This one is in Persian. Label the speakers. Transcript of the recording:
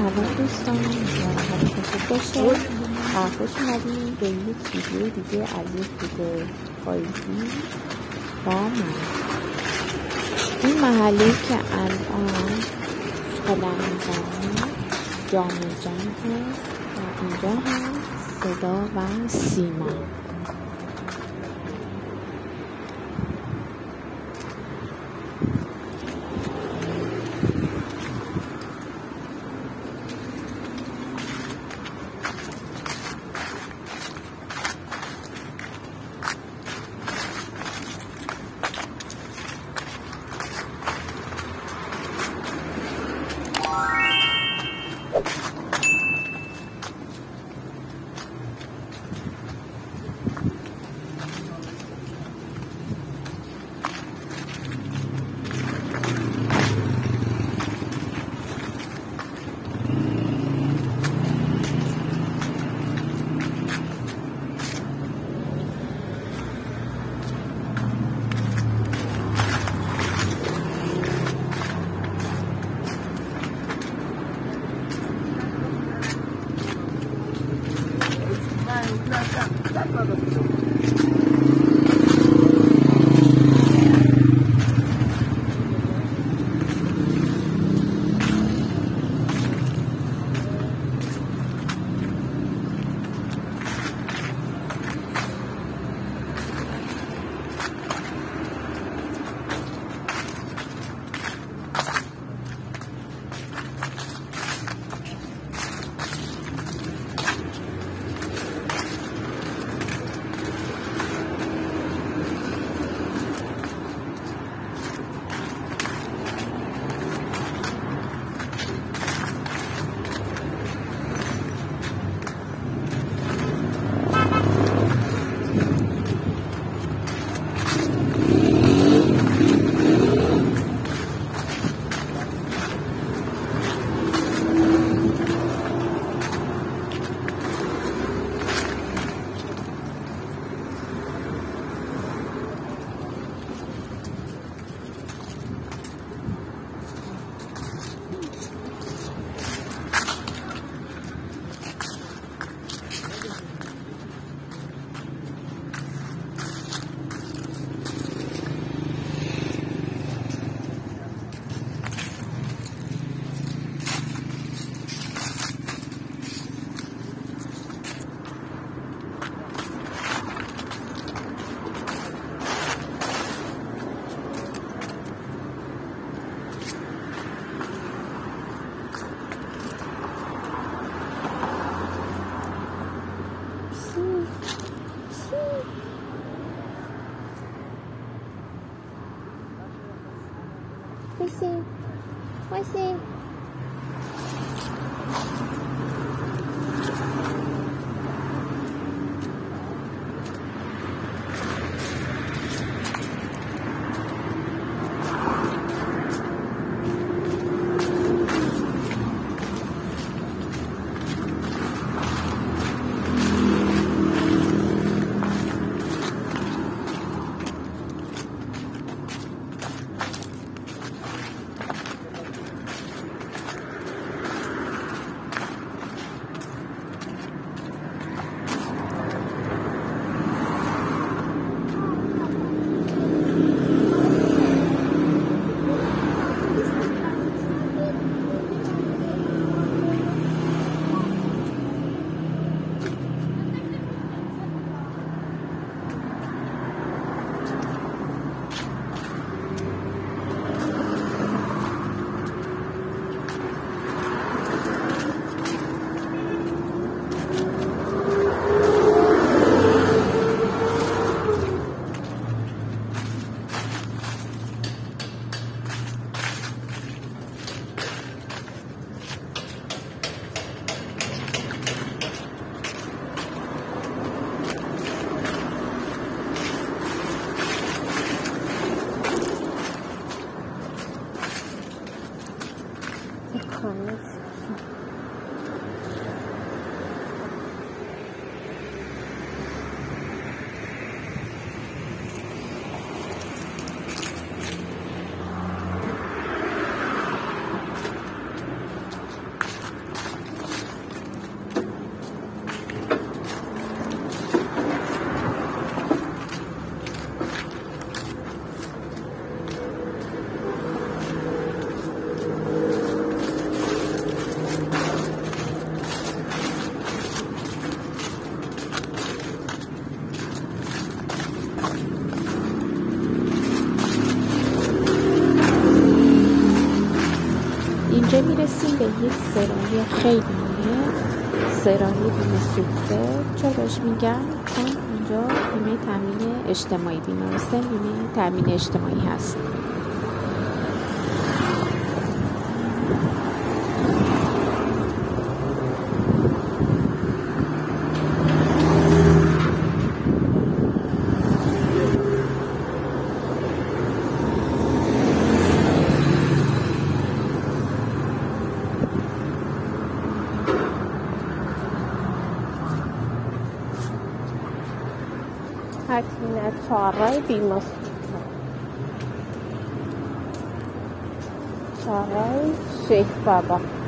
Speaker 1: سلام دوستان امیدوارم حالتون خوب باشه. خوش اومدین به یک ویدیو دیگه از یک روز پاییزی با من. این محله که الان قلم می‌زنم جامع جمع هست و اینجا هم صدا و سیما. می‌رسیم به یک سرایه خیلی مهم سرایه بیمه سوخته. چراش میگم؟ چون اینجا بیمه تامین اجتماعی بیمارستان بیمه تامین اجتماعی هست.
Speaker 2: Sarray Dimas. Sarray Sheikh Baba.